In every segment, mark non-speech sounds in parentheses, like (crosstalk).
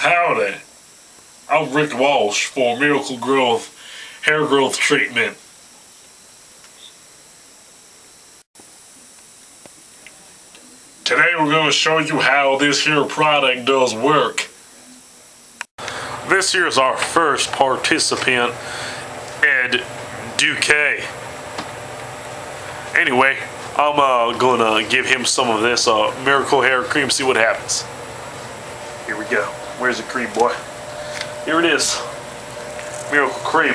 Howdy. I'm Rick Walsh for Miracle Growth Hair Growth Treatment. Today we're going to show you how this here product does work. This here is our first participant, Ed Duque. Anyway, I'm uh, gonna give him some of this uh, Miracle Hair Cream, see what happens. Here we go. Where's the cream, boy? Here it is. Miracle Cream.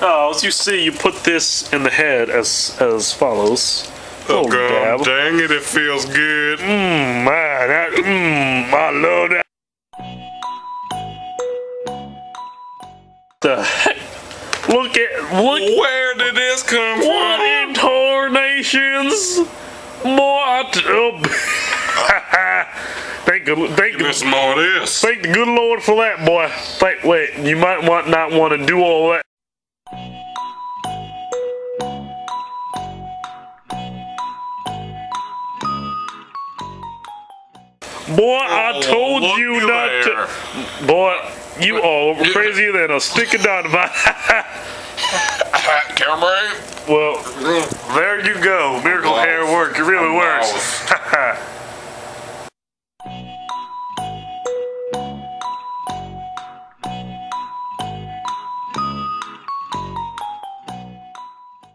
Uh, as you see, you put this in the head as as follows. Oh, God dab. dang it, it feels good. Mmm, man, that, mmm, I love that. The heck? Look at, look, Where did this come what from? Boy, oh. (laughs) thank, the- thank, Give me the- more of this. thank the good Lord for that, boy. Thank, wait, you might want not want to do all that. Boy, I Oh, told you you not there. to. Boy, you are crazier than a stick of dynamite. (laughs) Camera. well, there you go. Miracle hair work. It really works. (laughs)